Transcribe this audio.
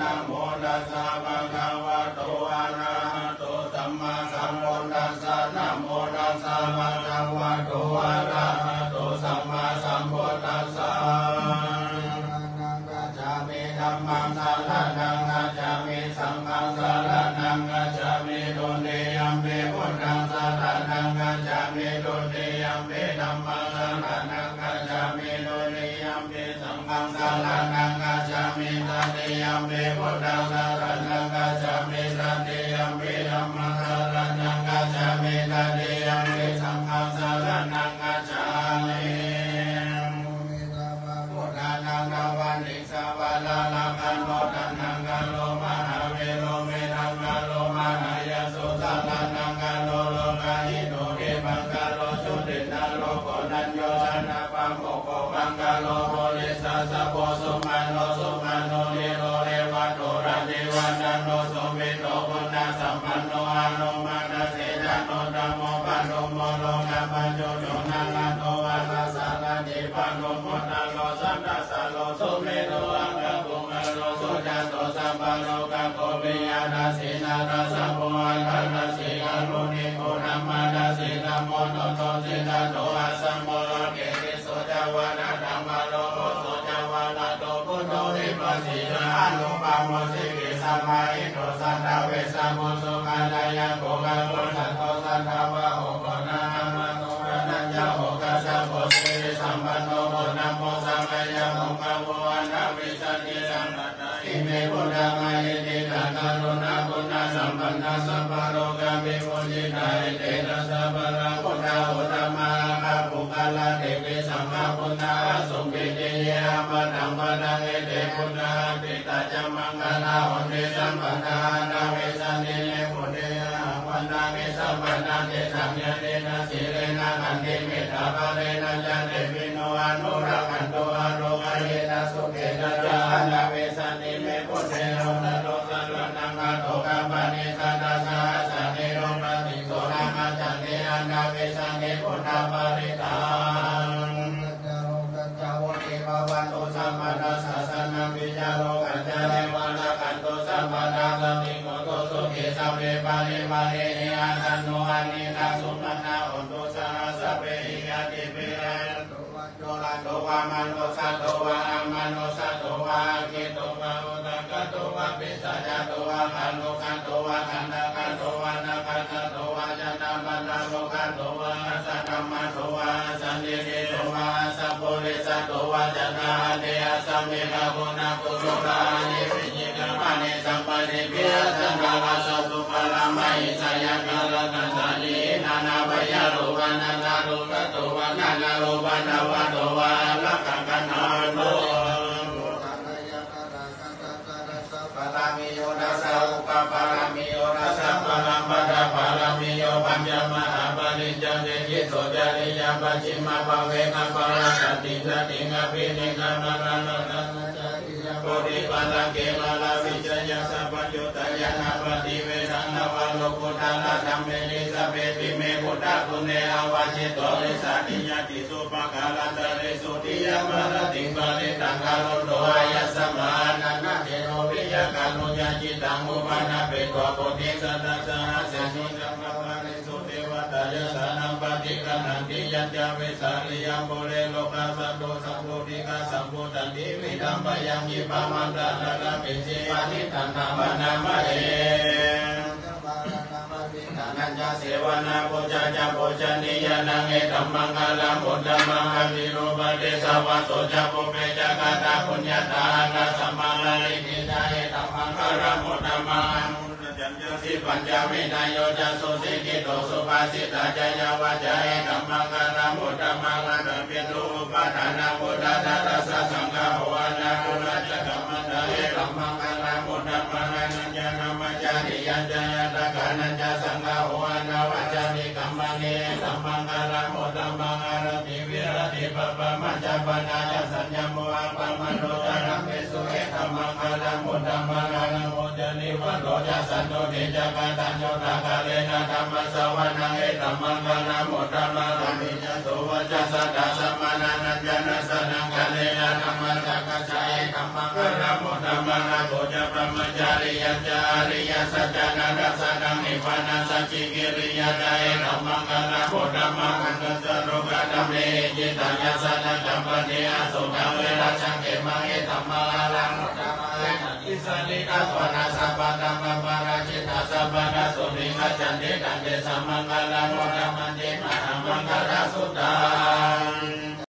นะโมตัสสะภะคะวะโตอะระหะโตสัมมาสัมพุทธัสสะนะโมตัสสะภะคะวะโตอะระหะโตสัมมาสัมพุทธัสสะนังกัจจามิธัมมังสารนังกัจจามิสังฆังสารนังกัจจามิตุติยัมปิพุทธังสารนังกัจจามิตุติยัมปิธัมมังสารนังกัจจามิตุติยัมปิสังฆังสารนังกัจจา ติยัมปิพุทธังสารนังกัจจามิตติยัมปิธัมมังสารนังกัจจามิตติยัมปิสังฆสารนังกัจจามิพุทธานังนาวันติสาวาลาลาคันโนตันนังกาโลมาหาเวโลเมนังกาโลมาหายาสุสัลานังกาโลโลกาหิโนเดบังกาโลชุตินาโลโกนัญโยชนะปังโมโกบังกาโลโมเลสาสะโพสุมาโนสุมาโนเรโล โยโยนาลาโนวาลาสาลาเดปันโนมนาโลสันตัสสะโลสุเมโตอังกะปุงะโลสุจันโตสัมปันโนกะโกเบยานสีนาราสัมโพอันทันาสีกาลุนิโกนัมานาสีนัมโมโนโตสินาโตอาสัมโมเกติโสจาวานาธัมมาโลโกโสจาวานาโตพุทโธริปัสสิยาอนุปาโมสิกิสัมมาอิโตสันตเวสัมโมสุขาลายะโกกะโกสันโตสันทาวะ มปันโนโมนะโมสัมมายะโมกะโมอันนาวิสันติสัมปัตตาอิเมพุทธามายิติตากาลุณาพุทธสัมปันนาสัมปโรกามิมุจิตาเตนะสัพพะระพุทธาอุตตมาคาปุกาลาเทวิสัมมาพุทธาสุปิติยาปะตัมปะนังเอเตพุทธาปิตาจัมมังคลาหุนเตสัมปทานาเว มิสัมปนาเตสัมยเนนะสิเรนะกันติเมตตาภะเรนะจันเตปิโนอนุรักขันโตอโรกายนะสุเกนะจานะเวสันติเมพุทเตโรนะโลสันนังกาโตกาปะเนสัตตาสาสันเนโรปติโสนามาจันเตอันนาเวสันติพุทธาปริตา เพปาริมาเรหิอาสันโนอานินาสุปนาอุตุสหสัพเพหิยติเประโตวัจโจระโตวามโนสัตโตวาอามาโนสัตโตวาเกโตวาโอตกะโตวาปิสัจโตวาคันโลคันโตวาคันตะคันโตวานาคันตะโตวาจันตมันตะโลคันโตวาสัตตมะโตวาสันติเกโตวาสัพโพเรสัตโตวาจันตาเตอะสัมเมฆะโกนาโกโตรานิปิ จจเนจิโสจาริยาปัจฉิมาภเวนะปะราสติสติงะปินิกะมะระนะนะนะจาริยาปุริปันเกมาลาวิจยะสัพพยุตยะนาปฏิเวทนาวะโลกุตาละธัมเมนิสัพเพปิเมพุทธะกุเนอวาจิตโตริสัติยติสุปะกาลันตะเรสุติยมรติปะริตา นันติยัญจเวสาริยังโมเรโลกาสัตโตสัมโพธิกาสัมโพธันติวิธัมปยังยิปามันตะนะนะเปสิปานิทันนามนามาเอนัญญาเสวนาโพจจาโพจานิยานังเอตัมมังคาลังอุตตมังอภิโรปเดสวะโสจาโพเปจากาตาปุญญาตานาสัมมังลิกิจาเอตัมมังคาลังอุตตมัง ปัญจวินายโยจัสุสิกิโตสุภาสิตาจายาวาจาเอตัมมังคาลังอุตตมังอันเป็นรูปทานาบุตตาตัสสะสังฆาหวานาคุณจักรมันดาเอตัมมังคาลังอุตตมังอนัญญานามัจจาริยัญจายตะกานัญจสังฆาหวานาวาจามิกัมมังเอตัมมังคาลังอุตตมังอารติวิรติปปะมัจจปนาจสัญญโมอัปปมโนจารัมเมสุเอ ตัมมังคาลังอุตตมังอารโมจนิวันโรจสันโนเดจกาตัญโยตากาเลนะธรรมสวนังเอตัมมังคาลังอุตตมังอมิจโตวัจสัตตสัมมานัญญาณสนังกาเลนะธรรมสักกะจายธัมมังกระโมธรรมานาโกจะพระมจาริยจาริยสัจจานาดัสนังนิพพานาสัจจิกิริยาใจธรรมังกนาโคธรรมังอันตสโรกะธรรมเนจิตัญญาสันตัมปะเนอสุตังเวราชังเกมังเอตัมมาลังธรรมัง อิสริกัสวนาสัพพะธรรมปาราชิตาสัพพะสุริขจันเดตันเดสัมมังกาลโนธรรมันเดมหามังคลาสุตัง